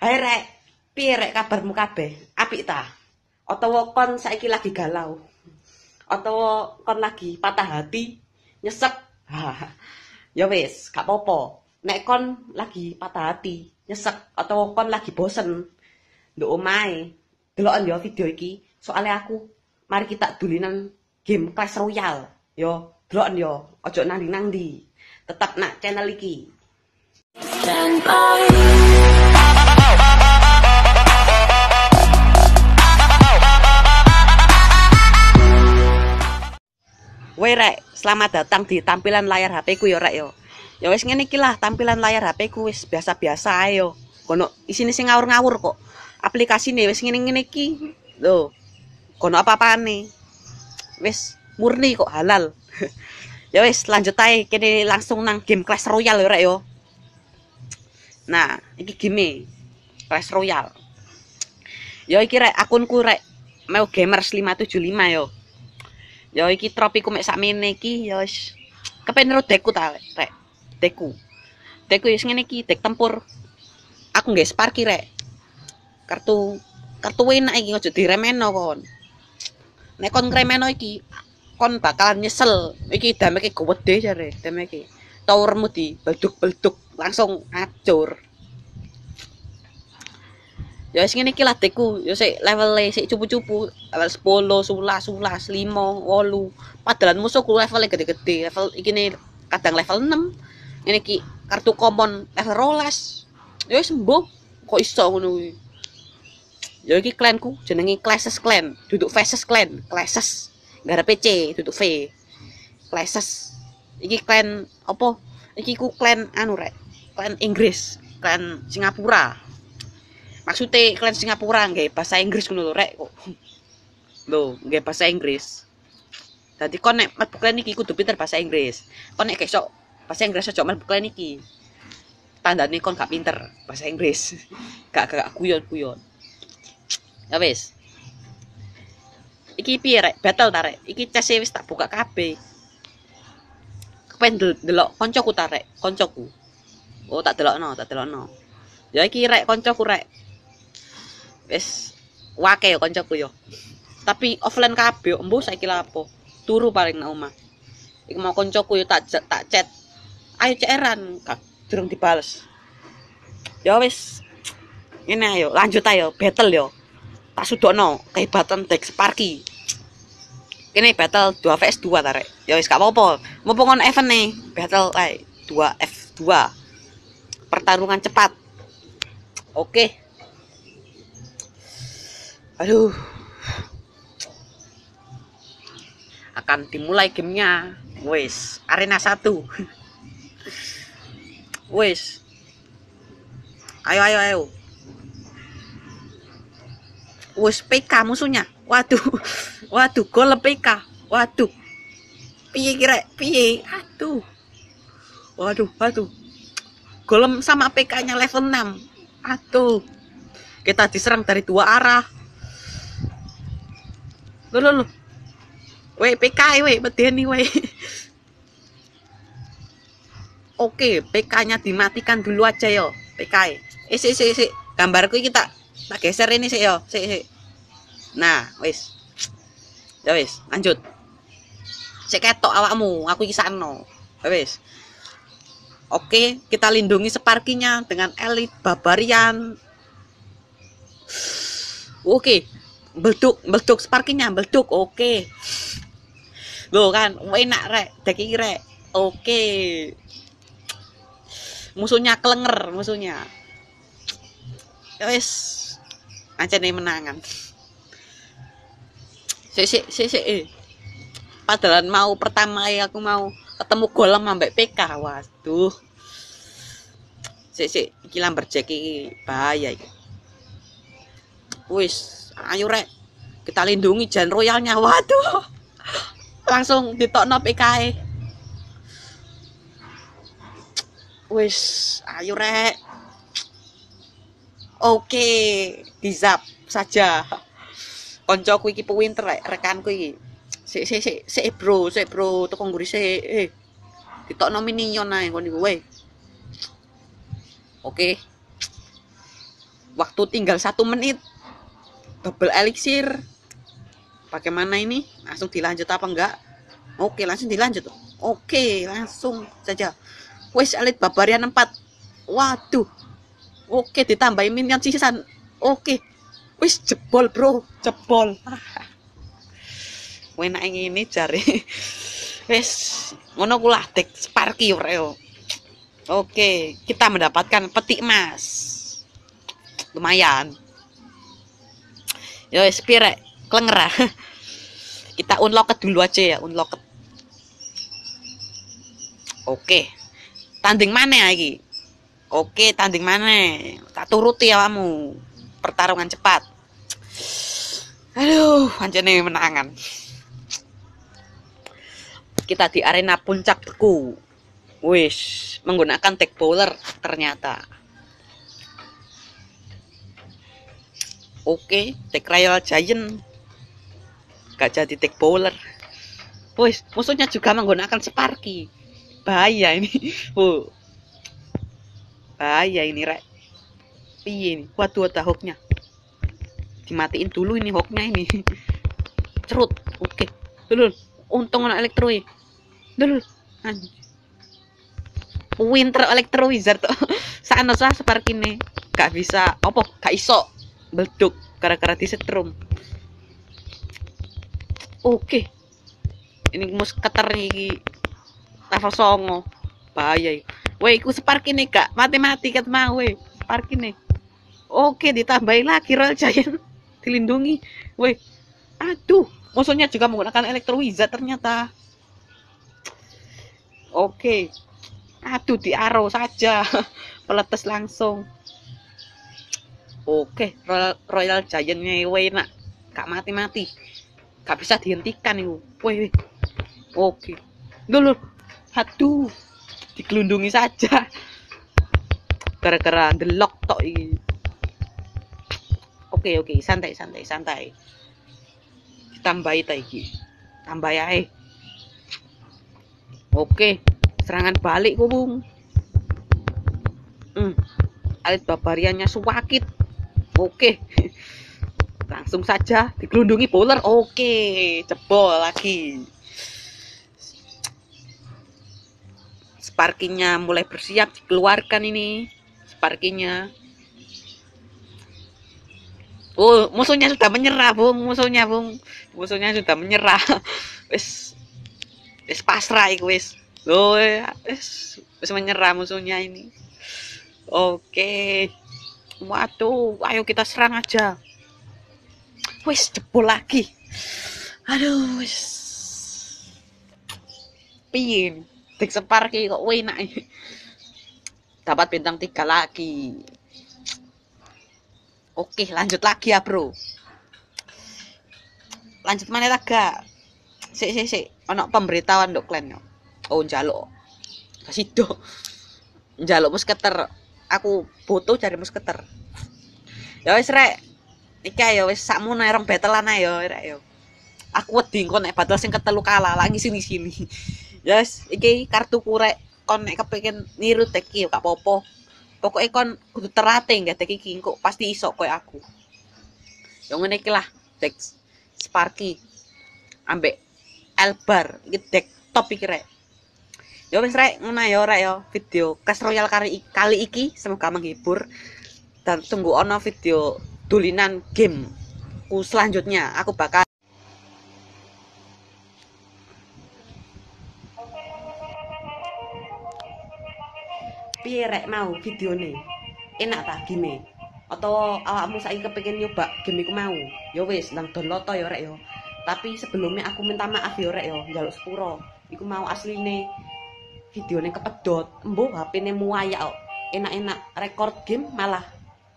Hai rek, piye rek kabarmu kabeh? Apik ta? Utawa kon saiki lagi galau? Utawa kon lagi patah hati, nyesek? ya wis, gak apa-apa. Nek kon lagi patah hati, nyesek atau kon lagi bosen nduk omahe, deloken yo video iki. Soalnya aku mari kita dulinan game Clash Royale. Yo, deloken yo, ojo nandi-nandi. Tetap nak channel iki. Stand by. Woi rek, selamat datang di tampilan layar HP ku yo rek yo. Ya wis ngene iki lah tampilan layar HP ku wis biasa-biasa ae yo. Kono isine sing ngawur-ngawur kok. Aplikasine wis ngene-ngene iki. Lho. Kono apa-apane. Wis murni kok halal. ya wis lanjut ae kene langsung nang game Clash Royale yo rek yo. Nah, iki game Clash Royale. Yo iki rek akunku rek mau gamers 575 yo. Ya iki tropiku mek sakmene iki ya wis. Kepen deku ta rek deku. Deku wis ngene iki dek tempur. Aku nggih sparki rek. Kartu kartu enak iki aja diremeno kon. Nek kon ngremeno iki kon bakalan nyesel. Iki dameke gede jare dameke. Towermu di belduk-belduk langsung acur ya sing ngene iki lah deku. Ya sik level sik cupu-cupu. Level 10 11 11 5 8 padahal musuhku level gede-gede. Level iki nih kadang level 6 ini ki kartu common level roles ya sembuh kok iso ngono kuwi? Ya iki klanku jenenge classes clan. Duduk faces clan. Classes. Gara PC duduk V. Classes. Iki clan apa? Iki ku clan anu rek? Clan Inggris. Clan Singapura maksudnya kalian Singapura nggak bahasa Inggris ngono lho rek kok. Lho nggak bahasa Inggris. Tadi kon nek mlebu iki kudu pinter bahasa Inggris. Kon nek kesok bahasa Inggris aja mlebu kalian iki. Tandane kon gak pinter bahasa Inggris. Gak gak kuyon kuyon ya wis. Iki piye rek? Battle ta rek? Iki cese wis tak buka kabeh. Kepen delok koncoku ta rek? Koncoku. Oh tak delokno tak delokno. Ya iki rek koncoku rek wis wake yo kancaku yo. Tapi offline kabeh embu saiki lapo turu paling nang omah. Iku mau kancaku yo tak tak chat. Ayo ceran kak. Durung dibales. Ya wis. Ini ayo lanjut ayo battle yo. Tak sudono kehebatan deck Sparky. Ini battle 2 vs 2 tarik ya wis gak apa-apa. Mumpung on event nih battle ay 2 F2 pertarungan cepat. Oke. okay. Aduh. Akan dimulai gamenya. Wes arena satu. Wes. Ayo ayo ayo. Wes PK musuhnya. Waduh. Waduh gol PK waduh. Piye kira piye? Aduh. Waduh waduh. Golem sama PK nya level 6 aduh. Kita diserang dari dua arah Loh, loh, loh. Weh, PK, weh, medeni, weh. Oke, PK-nya dimatikan dulu aja yo, PK. Eh, sik, sik, sik. Gambarku kita tak geser ini sih yo, sik, sik. Nah, wis. Ya wis, lanjut. Sik ketok awakmu, aku iki sano. Ya wis. Oke, kita lindungi separkinya dengan elit barbarian. Oke, belduk belduk sparkingnya belduk oke. Okay. lo kan enak rek. Deki rek. Oke. Okay. musuhnya kelenger musuhnya. Wes aja nih menangan. Si si si si eh. padahal mau pertama ya aku mau ketemu golem ambek PK waduh. Si si kilam berjeki bahaya wis ayo rek. Kita lindungi jan royalnya. Waduh. Langsung ditokno PKE wis ayo rek. Oke dizap saja. Koncoku iki pewinter rek. Rekanku iki. Sik sik sik sik bro sik bro. Teko ngguri sik eh. Ditokno minion ae kon iku oke. Waktu tinggal satu menit double elixir. Bagaimana ini? Langsung dilanjut apa enggak? Oke langsung dilanjut. Oke langsung saja. Wes elit barbarian 4 waduh. Oke ditambahin minion sisan oke. Wis jebol bro. Jebol. Enak ini cari wes ngono kulah dek. Sparky reo oke kita mendapatkan petik emas. Lumayan yo wes pire klenger kita unlock dulu aja ya unlock oke. Tanding mana lagi? Oke tanding mana? Tak turuti ya kamu pertarungan cepat. Aduh anjane menangan. Kita di arena puncak beku wish menggunakan tech bowler ternyata oke tech royal giant. Gak jadi tech bowler. Wish musuhnya juga menggunakan sparky. Bahaya ini. Oh. bahaya ini rek. Piye ini? Waduh ada hooknya. Dimatiin dulu ini hooknya ini. Cerut. Oke. Dulu untung anak elektro dulu winter electro wizard. Sana sah ini gak bisa apa gak iso belduk gara-gara disetrum oke. Ini mus keter nih level songo. Bahaya weh iku ini gak mati-mati kat mau weh. Ini. Oke ditambahin lagi Royal Giant. Dilindungi. Weh. Aduh musuhnya juga menggunakan electro wizard ternyata. Oke. Aduh di arrow saja. Peletes langsung. Oke, Royal, Royal Giant ngewe nak. Gak mati-mati. Gak bisa dihentikan itu. Wih, Oke. Dulu. Aduh. Digelundungi saja. Gara-gara delok tok ini. Oke, oke, santai, santai, santai. Ditambahi ta iki. Tambah eh. Oke, serangan balik kok, Bung. Hmm. Alit barbariannya suwakit. Oke. Langsung saja digelundungi bowler. Oke, jebol lagi. Sparkinya mulai bersiap dikeluarkan ini. Sparkinya. Oh, musuhnya sudah menyerah, Bung. Musuhnya, Bung. Musuhnya sudah menyerah. Wes wis pasrah iku wis lo wis wis menyerah musuhnya ini oke waduh ayo kita serang aja. Wis jebol lagi. Aduh wis. Piye? Dik separki kok enak dapat bintang tiga lagi. Oke lanjut lagi ya bro. Lanjut mana laga si si si ono pemberitahuan dok kalian oh jaluk kasih do jaluk musketer aku butuh cari musketer. Ya wes rek. Iki ya wes sakmu nerong battlean ae yo rek yo. Aku wedi kon nek battle sing ketelu kalah lagi sini sini yes iki kartu kurek kon nek kepengin niru teki gak popo pokoknya kon kudu terate nggak teki iki kok pasti iso koyo aku. Yang ngene iki lah Sparky. Ambek Elbar. Iki dek top iki rek ya wis rek. Ngono ya rek ya. Video Clash Royale kali, kali iki semoga menghibur dan tunggu ono video dulinan game ku selanjutnya. Aku bakal piye rek mau nih enak tak gini atau awakmu saiki kepengin nyoba game iku mau? Ya wis nang download to ya rek ya. Tapi sebelumnya aku minta maaf ya rek yo njaluk sepuro. Iku mau asline videonya kepedot embo HP ne muaya enak-enak record game malah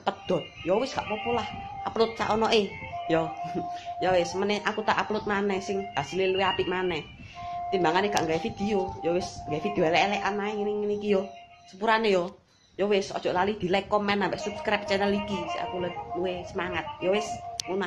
kepedot ya wis gak apa-apa lah. Upload sak eh yo ya. Wis meneh aku tak upload maneh sing hasilnya luwih apik maneh. Timbangane gak gawe video. Ya wis gawe video elek-elekan ae ngene-ngene iki yo. Sepurane yo. Ya wis ojo lali di like komen sampai subscribe channel iki. Aku luwih semangat. Ya wis ngono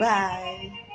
bye